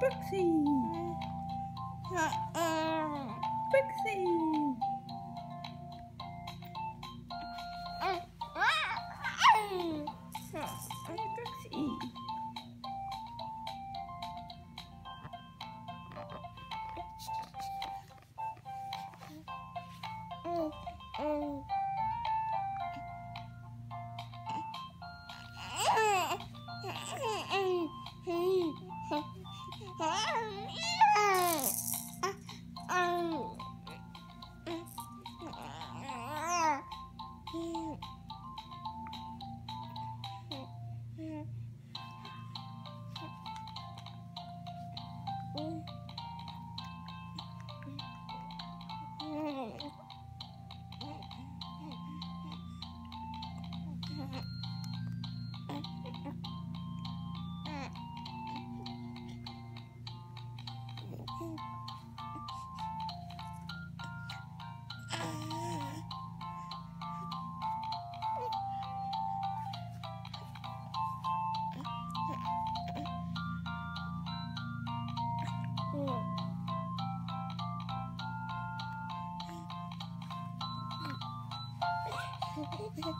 Brooksy. Brooksy. Hey, Mm-hmm.